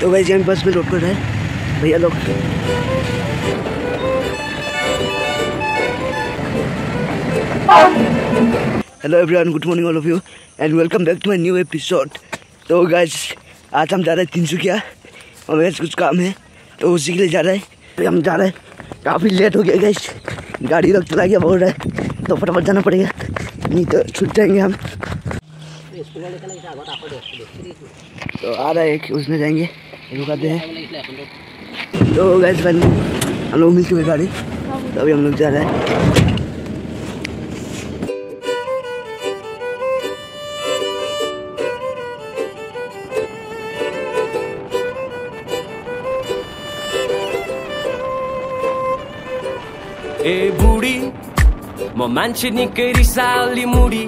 तो वैसे हम बस में लोड कर रहे भैया लोग। Hello everyone good morning all of you and welcome back to my new episode तो गाइस आज हम जा रहे हैं तिनसुकिया। और मेरे कुछ काम है तो उसी के लिए जा रहे हैं। अभी हम जा रहे हैं। काफ़ी लेट हो गया गाइस गाड़ी लोग चला गया, बोल रहा है। तो फटाफट जाना पड़ेगा। नहीं तो छूट जाएँगे हम। तो आ रहा है उसमें जाएँगे। रुकाते हैं। तो गैस बन हम लोग मिल चुके गाड़ी। तो अभी हम लोग जा रहे हैं। ए बुढी म मान्छे निकै रिसाली मुडी।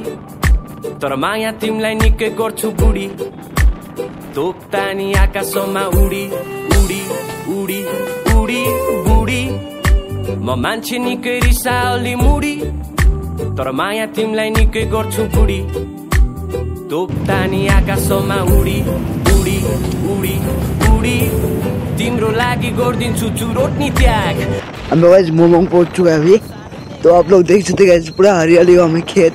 तर माया तिमीलाई निकै गर्छु बुढी। तोक्तानी आकाशमा उडी उडी उडी उडी बुढी म मान्छे निकै रिसाली मुडी तर माया तिमीलाई निकै गर्छु बुढी। तोक्तानी आकाशमा उडी उडी उडी उडी। तिम्रो लागि गरिदिन्छु चुरोट्नी त्याग। हम लोग गैस मोमोंग पहुंच चुका है अभी। तो आप लोग देख सकते गैस पूरा हरियाली हमें खेत।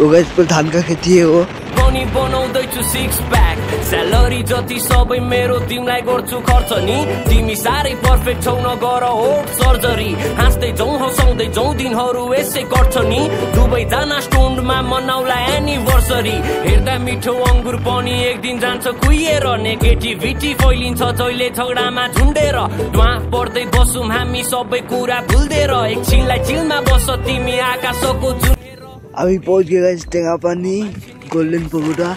वो गैस पूरा धान का खेती है वो। पनि बनाउँदैछु सिक्स प्याक स्यालेरी जति सबै मेरो तिमीलाई गर्छु खर्च नि तिमी साह्रै पर्फेक्ट छौ नगर हो सर्जरी हाँस्दै जाउँ हँसाउँदै जाउँ दिनहरू यसै गर्छ नि दुवैजना स्टोन्डमा मनाउला एनिभर्सरी हेर्दा मिठो अङ्गुर पनि एक दिन जान्छ कुहिएर नेगेटिभिटी फैलिन्छ जहिले झगडामा झुन्डेर धुवा पर्दै बसौँ हामी सबै कुरा भुल्देर एकछिनलाई चिलमा बस तिमी आकाशको जुन अभी पहुंच गए टेंगा पानी गोल्डन पगोडा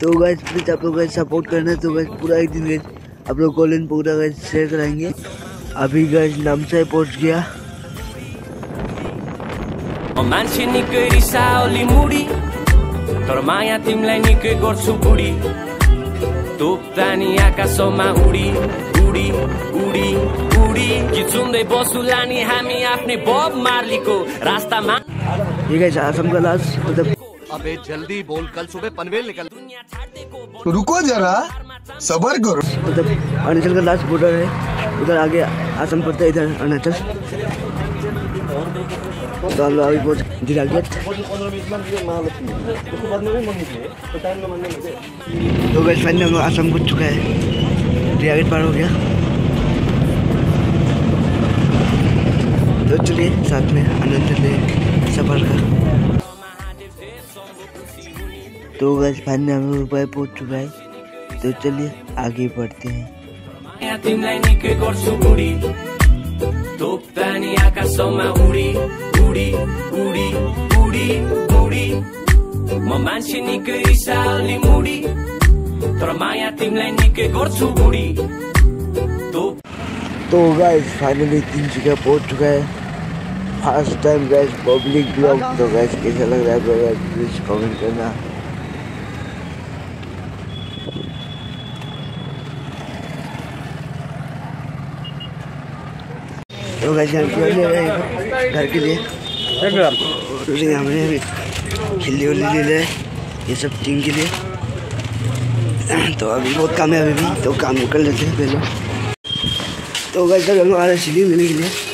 तो गैस प्लीज़ आप लोग सपोर्ट करना तो गैस पूरा एक दिन गैस आप लोग गोल्डन पगोडा गैस शेयर कराएँगे। अभी गैस नामसाई पहुँच गया। मान्छे निकै रिसाओली मुडी तर माया तिमीलाई निकै गर्छु बुढी तोक्तानी आकाशमा उडी उडी उडी उडी गीत सुन्दै बसुला नि हामी आफ्नै बब मार्लीको रास्तामा लास्ट मतलब अबे जल्दी बोल कल सुबह पनवेल निकल। छाड्देको रुको जरा सबर करो। मतलब अरुणाचल का लास्ट बॉर्डर है उधर आगे असम पड़ता है इधर अरुणाचल। तो हम लोग अभी पहुँच जिला गेट तो गैस फाइनली हम लोग असम पहुँच चुका है। जिला गेट पार हो गया। तो चलिए साथ में आनंद ले सफ़र का तो फाइनली हम लोग रुपये पहुँच चुका है तो चलिए आगे बढ़ते हैं। तो गैस फाइनली तीन जगह पहुँच चुका है। First time guys public blog तो गैस कैसा लग रहा है प्लीज़ कमेंट करना। तो गैस हम घर के लिए। क्योंकि हमने अभी खिल्ली उल्ली ले लिया ये सब टीम के लिए। तो अभी बहुत काम है अभी भी तो काम कर लेते हैं पहले। तो गैस तक हम लोग आ रहे हैं सीढ़ी लेने के लिए।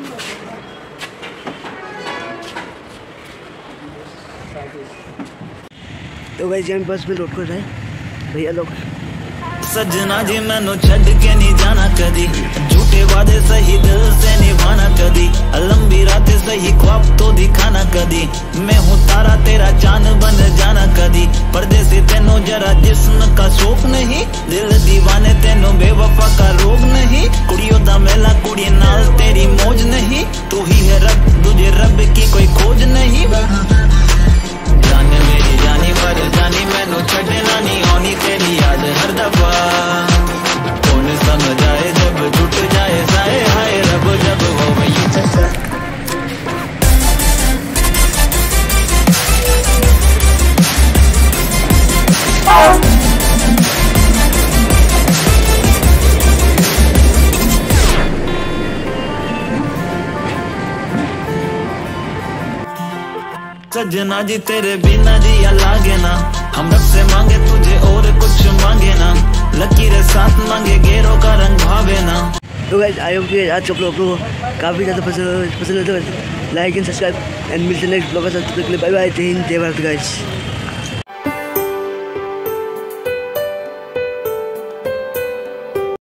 तो गैस हम बस में लोड कर रहे भैया लोग। सजना जी, मैनू छड़ के नहीं जाना कदी। झूठे वादे सही दिल से निभाना कदी। लंबी रात सही ख्वाब तो दिखाना कदी। मैं हूँ तारा, तेरा चाँद बन जाना कदी। परदेसी सजना जी, तेरे बिना जी लागे ना। हम रब से मांगे तुझे और कुछ मांगे ना। लकीर साथ मांगे, गेरों का रंग भावे ना। तो गाइस आई होप कि आज आप लोग को काफ़ी ज़्यादा पसंद पसंद होता है। लाइक एंड सब्सक्राइब एंड मिलते नेक्स्ट ब्लॉग के साथ। बाय बाय जय हिंद, जय भारत गाइस